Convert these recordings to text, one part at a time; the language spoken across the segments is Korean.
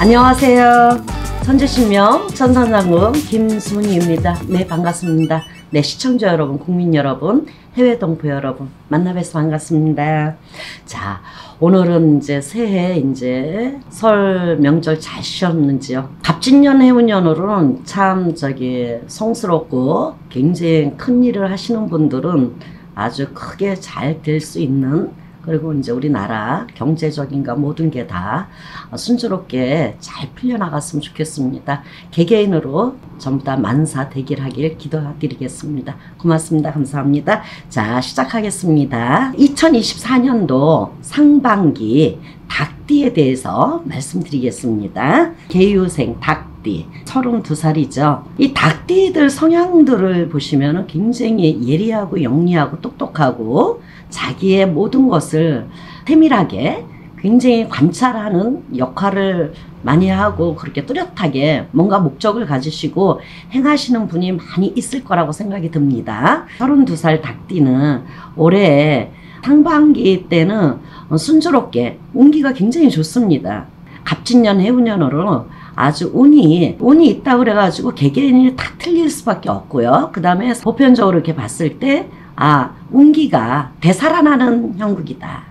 안녕하세요. 천재신명 천산상금 김순희입니다. 네 반갑습니다. 네 시청자 여러분, 국민 여러분, 해외 동포 여러분 만나 뵈서 반갑습니다. 자 오늘은 이제 새해 이제 설 명절 잘 쉬었는지요? 갑진년 해운년으로는 참 저기 성스럽고 굉장히 큰 일을 하시는 분들은 아주 크게 잘 될 수 있는 그리고 이제 우리나라 경제적인가 모든 게 다 순조롭게 잘 풀려나갔으면 좋겠습니다. 개개인으로 전부 다 만사 대길하길 기도드리겠습니다. 고맙습니다. 감사합니다. 자, 시작하겠습니다. 2024년도 상반기 닭띠에 대해서 말씀드리겠습니다. 개유생 닭 띠 32살이죠. 이 닭띠들 성향들을 보시면 굉장히 예리하고 영리하고 똑똑하고 자기의 모든 것을 세밀하게 굉장히 관찰하는 역할을 많이 하고 그렇게 뚜렷하게 뭔가 목적을 가지시고 행하시는 분이 많이 있을 거라고 생각이 듭니다. 32살 닭띠는 올해 상반기 때는 순조롭게 운기가 굉장히 좋습니다. 갑진년 해운년으로 아주 운이 운이 있다 그래가지고 개개인이 다 틀릴 수밖에 없고요. 그 다음에 보편적으로 이렇게 봤을 때 아, 운기가 되살아나는 형국이다.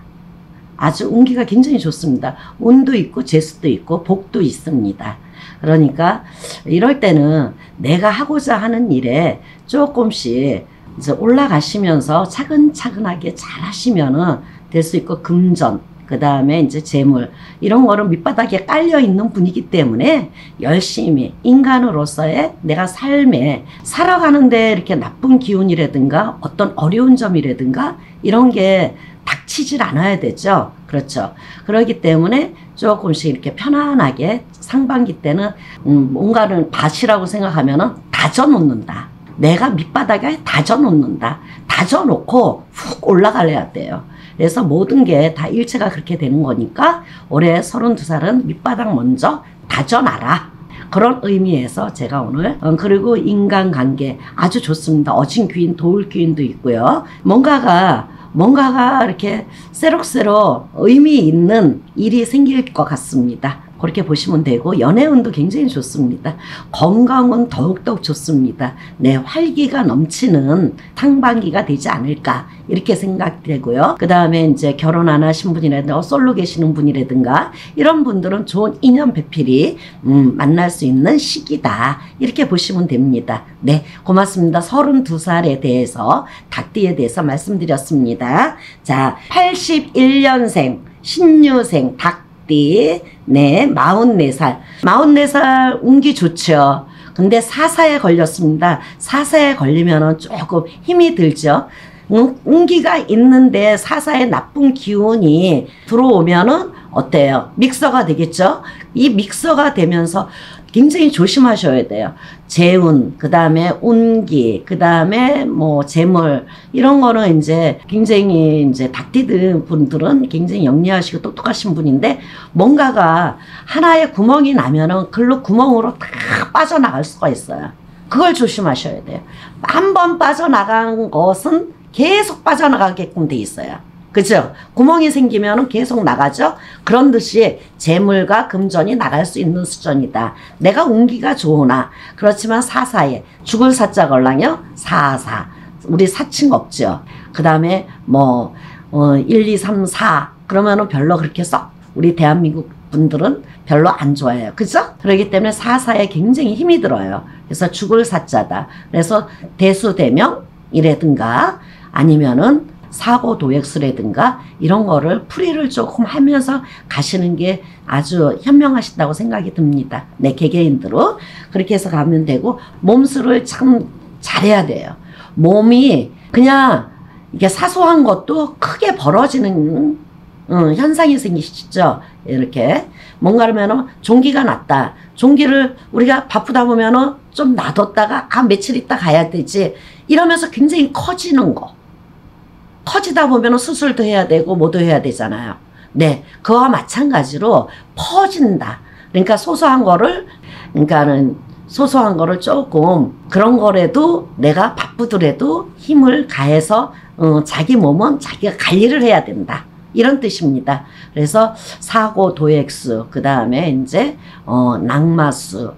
아주 운기가 굉장히 좋습니다. 운도 있고 재수도 있고 복도 있습니다. 그러니까 이럴 때는 내가 하고자 하는 일에 조금씩 이제 올라가시면서 차근차근하게 잘 하시면은 될 수 있고 금전 그 다음에 이제 재물 이런 거는 밑바닥에 깔려 있는 분이기 때문에 열심히 인간으로서의 내가 삶에 살아가는데 이렇게 나쁜 기운이라든가 어떤 어려운 점이라든가 이런 게 닥치질 않아야 되죠. 그렇죠. 그러기 때문에 조금씩 이렇게 편안하게 상반기 때는 음 뭔가를 밭이라고 생각하면은 다져놓는다. 내가 밑바닥에 다져놓는다. 다져놓고 훅 올라가야 돼요. 그래서 모든 게 다 일체가 그렇게 되는 거니까 올해 32살은 밑바닥 먼저 다져놔라. 그런 의미에서 제가 오늘 어, 그리고 인간관계 아주 좋습니다. 어진 귀인, 도울 귀인도 있고요. 뭔가가 뭔가가 이렇게 새록새록 의미 있는 일이 생길 것 같습니다. 그렇게 보시면 되고 연애운도 굉장히 좋습니다. 건강은 더욱더욱 좋습니다. 내 활기가 넘치는 탕방기가 되지 않을까 이렇게 생각되고요. 그 다음에 이제 결혼 안 하신 분이라든가 솔로 계시는 분이라든가 이런 분들은 좋은 인연 배필이 음, 만날 수 있는 시기다 이렇게 보시면 됩니다. 네 고맙습니다. 32살에 대해서 닭띠에 대해서 말씀드렸습니다. 자 81년생 신유생 닭 띠, 네, 44살. 44살 운기 좋죠. 근데 사사에 걸렸습니다. 사사에 걸리면 조금 힘이 들죠. 운기가 있는데 사사에 나쁜 기운이 들어오면은 어때요? 믹서가 되겠죠? 이 믹서가 되면서 굉장히 조심하셔야 돼요. 재운, 그 다음에 운기, 그 다음에 뭐 재물, 이런 거는 이제 굉장히 이제 닭띠들 분들은 굉장히 영리하시고 똑똑하신 분인데 뭔가가 하나의 구멍이 나면은 글로 구멍으로 다 빠져나갈 수가 있어요. 그걸 조심하셔야 돼요. 한 번 빠져나간 것은 계속 빠져나가게끔 돼 있어요. 그죠? 구멍이 생기면 계속 나가죠? 그런 듯이 재물과 금전이 나갈 수 있는 수준이다. 내가 운기가 좋으나 그렇지만 사사에 죽을 사자 걸랑요? 사사. 우리 사칭 없죠. 그 다음에 뭐 어, 1, 2, 3, 4 그러면은 별로 그렇게 썩 우리 대한민국 분들은 별로 안 좋아해요. 그죠? 그렇기 때문에 사사에 굉장히 힘이 들어요. 그래서 죽을 사자다. 그래서 대수대명이라든가 아니면은 사고 도액수라든가 이런 거를 풀이를 조금 하면서 가시는 게 아주 현명하시다고 생각이 듭니다. 내 개개인들로 그렇게 해서 가면 되고 몸수를 참 잘해야 돼요. 몸이 그냥 이게 사소한 것도 크게 벌어지는 음, 현상이 생기시죠. 이렇게 뭔가라면 종기가 났다. 종기를 우리가 바쁘다 보면은 좀 놔뒀다가 아 며칠 있다 가야 되지 이러면서 굉장히 커지는 거. 커지다 보면 수술도 해야 되고 뭐도 해야 되잖아요. 네, 그와 마찬가지로 퍼진다. 그러니까 소소한 거를 그러니까는 소소한 거를 조금 그런 거라도 내가 바쁘더라도 힘을 가해서 어, 자기 몸은 자기가 관리를 해야 된다. 이런 뜻입니다. 그래서 사고 도액수 그 다음에 이제 어 낙마수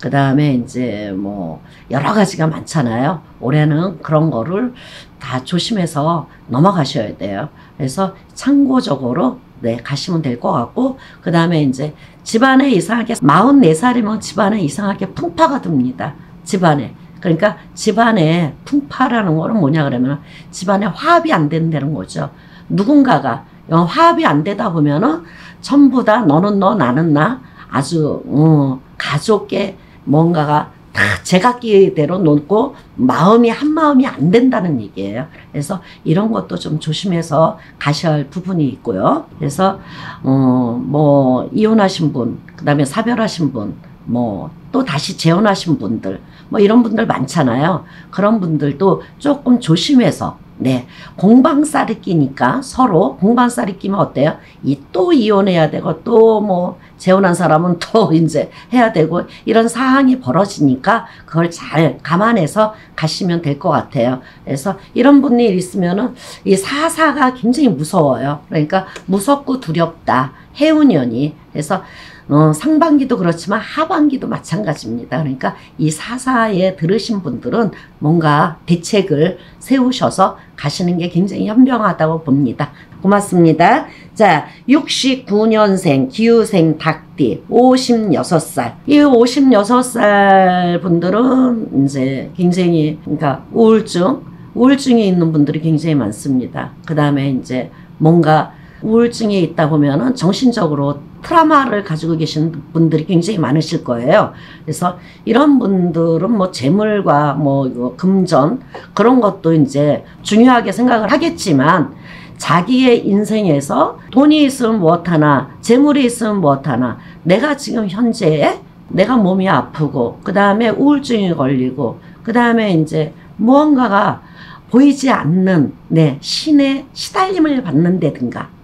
그 다음에 이제 뭐 여러 가지가 많잖아요. 올해는 그런 거를 다 조심해서 넘어가셔야 돼요. 그래서 참고적으로 네 가시면 될 것 같고 그 다음에 이제 집안에 이상하게 44살이면 집안에 이상하게 풍파가 듭니다. 집안에. 그러니까 집안에 풍파라는 거는 뭐냐 그러면 집안에 화합이 안 된다는 거죠. 누군가가 화합이 안 되다 보면은 전부 다 너는 너 나는 나 아주 어, 가족의 뭔가가 다 제각기대로 놓고 마음이 한 마음이 안 된다는 얘기예요. 그래서 이런 것도 좀 조심해서 가셔야 할 부분이 있고요. 그래서 어 뭐 이혼하신 분, 그다음에 사별하신 분, 뭐 또 다시 재혼하신 분들, 뭐 이런 분들 많잖아요. 그런 분들도 조금 조심해서 네. 공방살이 끼니까 서로 공방살이 끼면 어때요? 이 또 이혼해야 되고 또 뭐 재혼한 사람은 또 이제 해야 되고 이런 사항이 벌어지니까 그걸 잘 감안해서 가시면 될 것 같아요. 그래서 이런 분이 있으면은 이 사사가 굉장히 무서워요. 그러니까 무섭고 두렵다. 해운년이. 그래서 어, 상반기도 그렇지만 하반기도 마찬가지입니다. 그러니까 이 사사에 들으신 분들은 뭔가 대책을 세우셔서 가시는 게 굉장히 현명하다고 봅니다. 고맙습니다. 자, 69년생 기후생 닭띠 56살. 이 56살 분들은 이제 굉장히 그러니까 우울증, 우울증이 있는 분들이 굉장히 많습니다. 그 다음에 이제 뭔가 우울증이 있다 보면은 정신적으로 트라마를 가지고 계신 분들이 굉장히 많으실 거예요. 그래서 이런 분들은 뭐 재물과 뭐 금전 그런 것도 이제 중요하게 생각을 하겠지만 자기의 인생에서 돈이 있으면 무엇 하나 재물이 있으면 무엇 하나 내가 지금 현재 내가 몸이 아프고 그 다음에 우울증이 걸리고 그 다음에 이제 무언가가 보이지 않는 네 신의 시달림을 받는다든가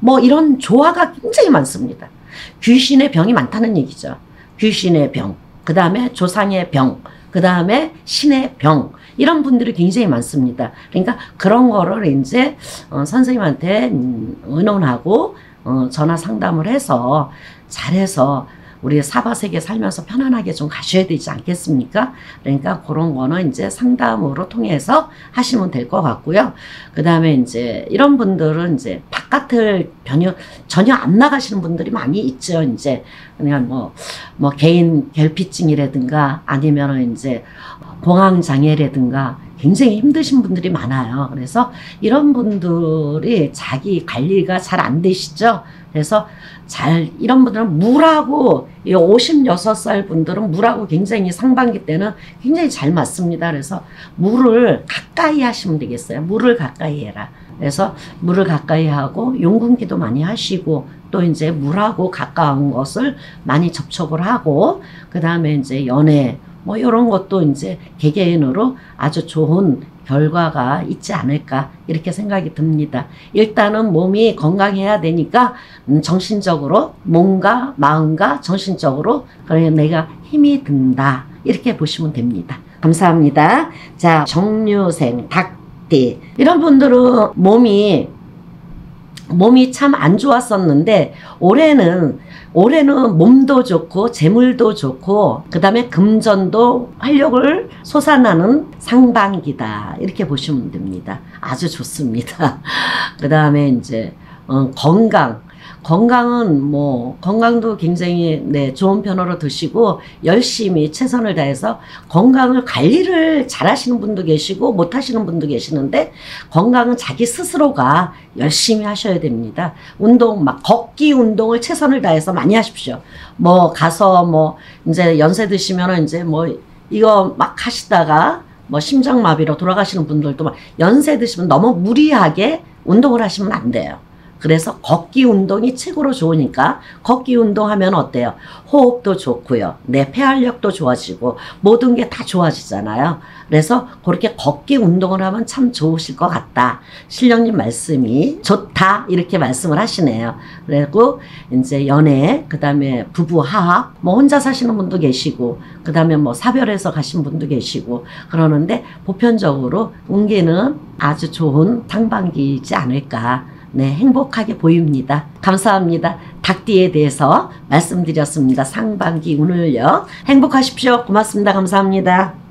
뭐 이런 조화가 굉장히 많습니다. 귀신의 병이 많다는 얘기죠. 귀신의 병, 그 다음에 조상의 병, 그 다음에 신의 병, 이런 분들이 굉장히 많습니다. 그러니까 그런 거를 이제 어, 선생님한테 음, 의논하고 어, 전화 상담을 해서 잘해서 우리 사바세계 살면서 편안하게 좀 가셔야 되지 않겠습니까? 그러니까 그런 거는 이제 상담으로 통해서 하시면 될 것 같고요. 그 다음에 이제 이런 분들은 이제 바깥을 전혀, 전혀 안 나가시는 분들이 많이 있죠. 이제 그냥 뭐, 뭐 개인 결핍증이라든가 아니면은 이제 공황장애라든가 굉장히 힘드신 분들이 많아요. 그래서 이런 분들이 자기 관리가 잘 안 되시죠. 그래서 잘 이런 분들은 물하고 56살 분들은 물하고 굉장히 상반기 때는 굉장히 잘 맞습니다. 그래서 물을 가까이 하시면 되겠어요. 물을 가까이 해라. 그래서 물을 가까이 하고 용궁기도 많이 하시고 또 이제 물하고 가까운 것을 많이 접촉을 하고 그 다음에 이제 연애 뭐 이런 것도 이제 개개인으로 아주 좋은 결과가 있지 않을까 이렇게 생각이 듭니다. 일단은 몸이 건강해야 되니까 음, 정신적으로 몸과 마음과 정신적으로 그래 내가 힘이 든다 이렇게 보시면 됩니다. 감사합니다. 자 정류생 닭 띠 이런 분들은 몸이 몸이 참 안 좋았었는데 올해는 올해는 몸도 좋고 재물도 좋고 그 다음에 금전도 활력을 솟아나는 상반기다 이렇게 보시면 됩니다. 아주 좋습니다. 그 다음에 이제 어, 건강 건강은 뭐 건강도 굉장히 네 좋은 편으로 드시고 열심히 최선을 다해서 건강을 관리를 잘 하시는 분도 계시고 못 하시는 분도 계시는데 건강은 자기 스스로가 열심히 하셔야 됩니다. 운동 막 걷기 운동을 최선을 다해서 많이 하십시오. 뭐 가서 뭐 이제 연세 드시면은 이제 뭐 이거 막 하시다가 뭐 심장마비로 돌아가시는 분들도 막 연세 드시면 너무 무리하게 운동을 하시면 안 돼요. 그래서 걷기 운동이 최고로 좋으니까 걷기 운동하면 어때요? 호흡도 좋고요. 내 폐활력도 좋아지고 모든 게 다 좋아지잖아요. 그래서 그렇게 걷기 운동을 하면 참 좋으실 것 같다. 실령님 말씀이 좋다 이렇게 말씀을 하시네요. 그리고 이제 연애, 그 다음에 부부 화합, 뭐 혼자 사시는 분도 계시고, 그 다음에 뭐 사별해서 가신 분도 계시고 그러는데 보편적으로 운기는 아주 좋은 상반기이지 않을까. 네, 행복하게 보입니다. 감사합니다. 닭띠에 대해서 말씀드렸습니다. 상반기 운을요. 행복하십시오. 고맙습니다. 감사합니다.